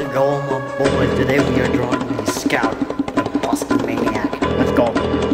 to go my boy. today we are drawing the scout, the Boston maniac. Let's go.